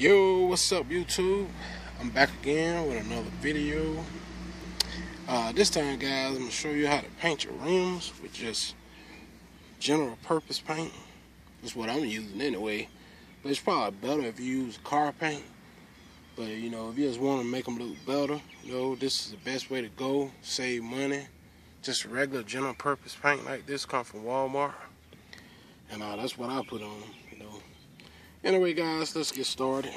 Yo, what's up YouTube? I'm back again with another video. Uh, this time guys, I'm going to show you how to paint your rims with just general purpose paint. That's what I'm using anyway. But it's probably better if you use car paint. But you know, if you just want to make them look better, you know, this is the best way to go. Save money. Just regular general purpose paint like this come from Walmart. And uh, that's what I put on them. Anyway, guys, let's get started.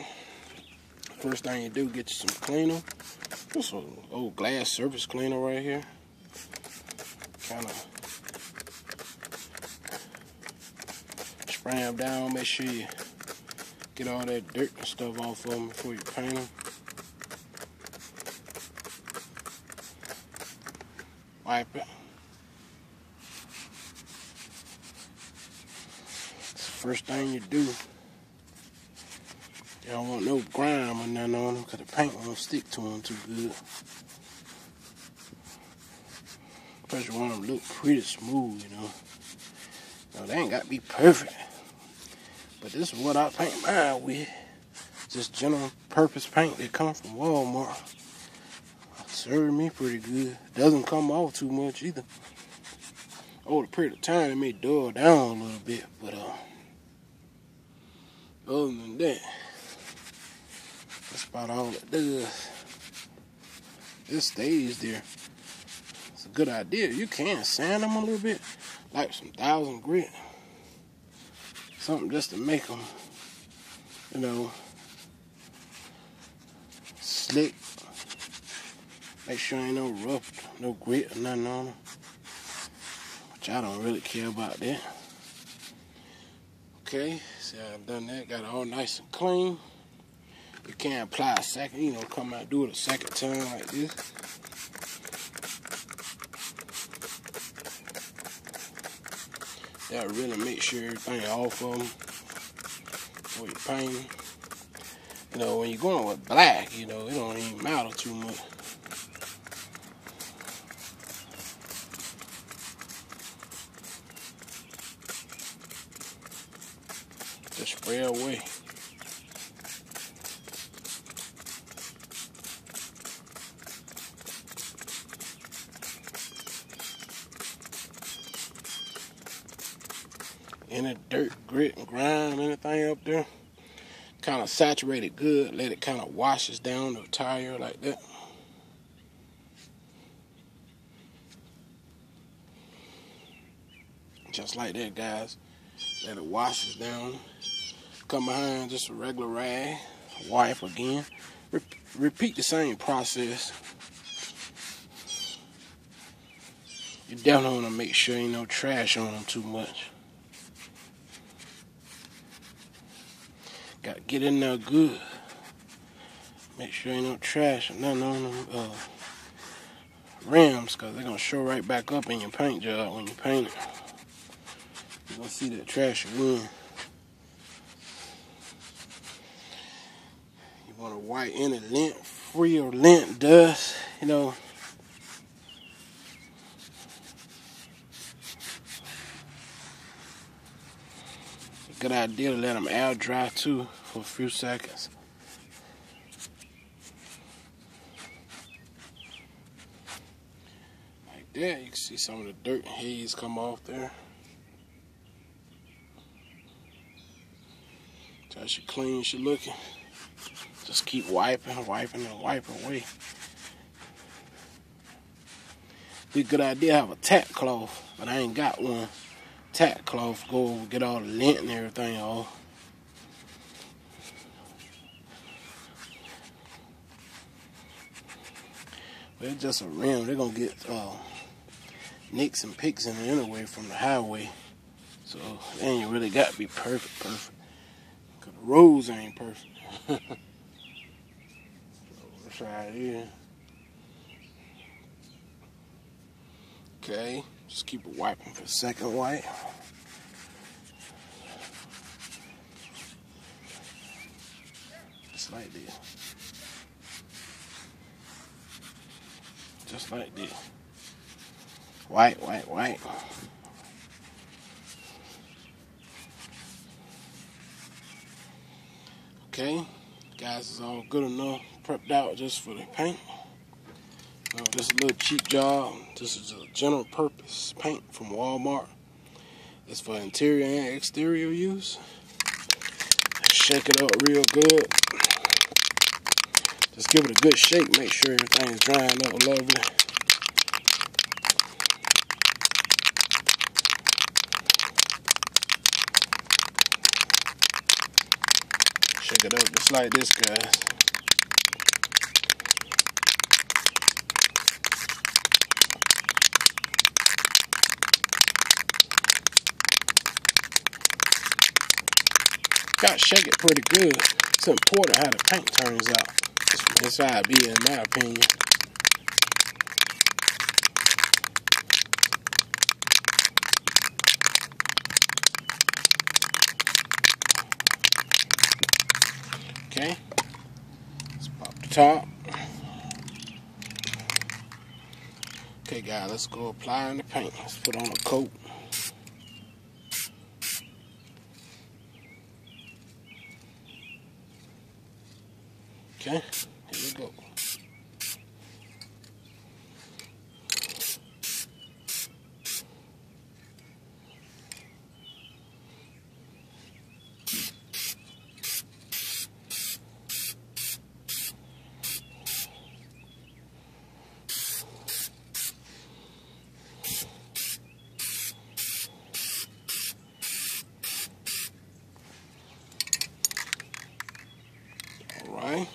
First thing you do, get you some cleaner. This an old glass surface cleaner right here. Kind of spray them down. Make sure you get all that dirt and stuff off of them before you paint them. Wipe it. First thing you do. You don't want no grime or nothing on them because the paint won't stick to them too good. Plus you want them to look pretty smooth, you know. Now they ain't got to be perfect. But this is what I paint mine with. Just general purpose paint that comes from Walmart. Served me pretty good. Doesn't come off too much either. Over the period of time it may dull down a little bit, but uh other than that, that's about all it does. It stays there. It's a good idea. You can sand them a little bit, like some thousand grit. Something just to make them, you know, slick. Make sure ain't no rough, no grit or nothing on them. Which I don't really care about that. Okay, see I've done that, got it all nice and clean. You can't apply a second, you know, come out, do it a second time like this. That really make sure everything off of them before you paint You know, when you're going with black, you know, it don't even matter too much. Just spray away. Any dirt, grit, and grime, anything up there. Kind of saturate it good, let it kind of washes down the tire like that. Just like that, guys. Let it washes down. Come behind just a regular rag, wipe again. Re repeat the same process. You definitely want to make sure ain't no trash on them too much. Got to get in there good. Make sure ain't no trash or nothing on them uh, rims because they're going to show right back up in your paint job when you paint it. You're to see that trash again. You want to wipe any lint, free or lint dust, you know. Good idea to let them air dry too for a few seconds. Like that, you can see some of the dirt haze come off there. Tell she clean she looking. Just keep wiping, wiping, and wiping away. Be a good idea to have a tack cloth, but I ain't got one tack cloth go get all the lint and everything off. But it's just a rim. They're gonna get uh, nicks and picks in it anyway from the highway. So they ain't really got to be perfect, perfect. Cause the roads ain't perfect. so try it here. Okay. Just keep it wiping for a second wipe. Just like this. Just like this. White, white, white. Okay, guys, it's all good enough, prepped out just for the paint. Uh, this is a little cheap job. This is a general purpose paint from Walmart. It's for interior and exterior use. Shake it up real good. Just give it a good shake. Make sure everything's drying up lovely. Shake it up just like this, guys. Got to shake it pretty good. It's important how the paint turns out. That's how it be in my opinion. Okay. Let's pop the top. Okay guys, let's go applying the paint. Let's put on a coat. Okay, here we go. All right.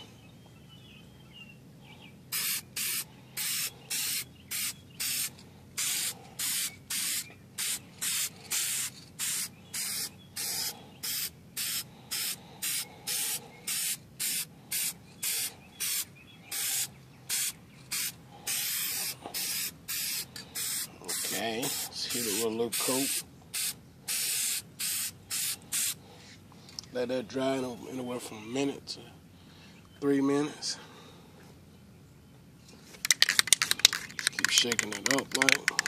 Okay, let's hit it with a little coat. Let that dry in anywhere from a minute to three minutes. Keep shaking it up like.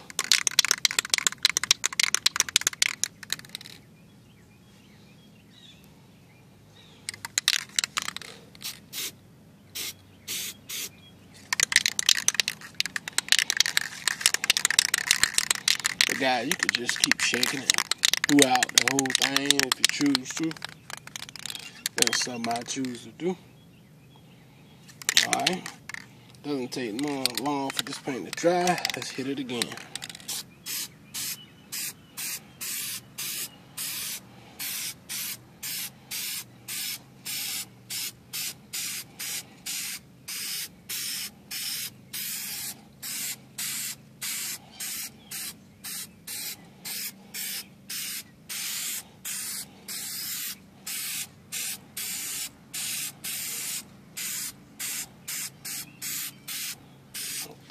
Guys, you could just keep shaking it throughout the whole thing if you choose to. That's something I choose to do. Alright. Doesn't take long, long for this paint to dry. Let's hit it again.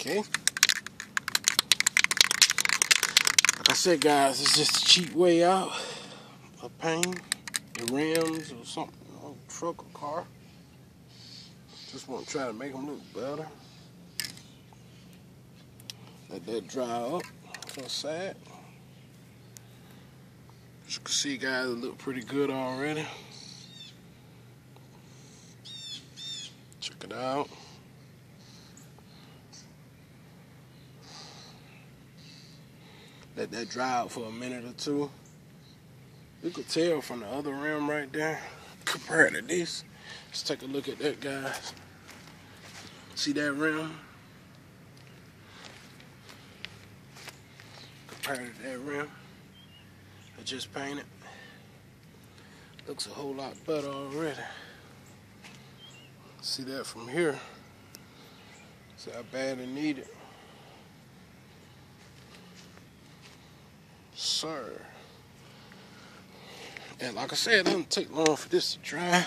Okay. Like I said, guys, it's just a cheap way out of paint the rims or something on a truck or car. Just want to try to make them look better. Let that dry up for a sec. As you can see, guys, it look pretty good already. Check it out. Let that dry out for a minute or two. You could tell from the other rim right there compared to this. Let's take a look at that, guys. See that rim? Compared to that rim I just painted. Looks a whole lot better already. See that from here. See how bad it needed. Sir. And like I said, it doesn't take long for this to dry.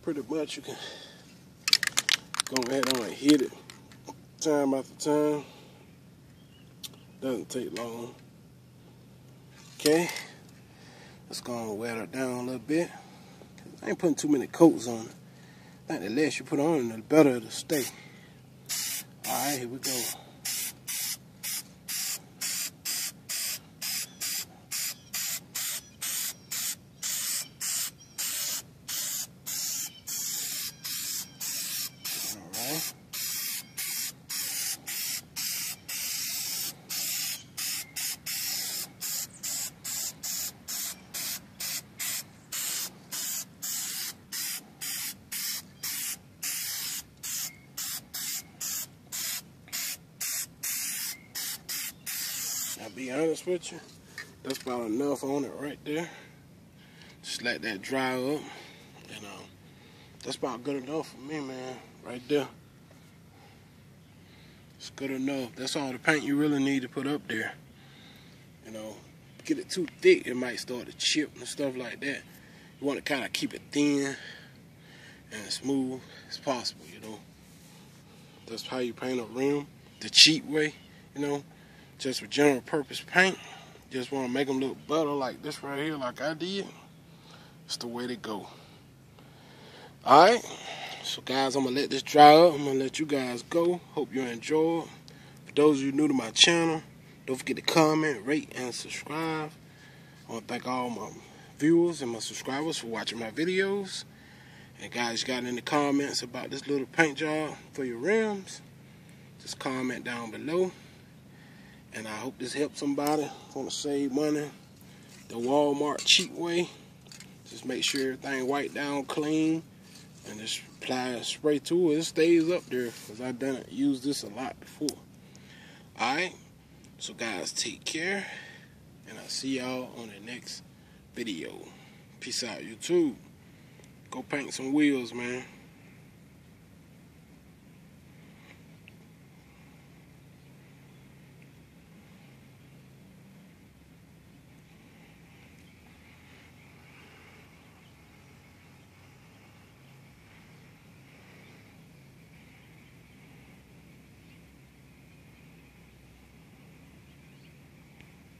Pretty much you can go ahead on and hit it time after time. Doesn't take long. Okay, let's go and wet it down a little bit. I ain't putting too many coats on it. I think the less you put on the better it'll stay. Alright, here we go. I'll be honest with you. That's about enough on it right there. Just let that dry up. And um, that's about good enough for me, man. Right there. It's good enough. That's all the paint you really need to put up there. You know, get it too thick, it might start to chip and stuff like that. You want to kind of keep it thin and smooth as possible, you know. That's how you paint a rim, the cheap way, you know, just with general purpose paint. Just want to make them look better like this right here, like I did. It's the way to go. Alright, so guys, I'm going to let this dry up. I'm going to let you guys go. Hope you enjoy. For those of you new to my channel, don't forget to comment, rate, and subscribe. I want to thank all my viewers and my subscribers for watching my videos. And guys, got any comments about this little paint job for your rims, just comment down below. And I hope this helps somebody want to save money the Walmart cheap way. Just make sure everything white down clean and just apply a spray to it. It stays up there because I've done used this a lot before. Alright, so guys, take care. And I'll see y'all on the next video. Peace out, YouTube. Go paint some wheels, man.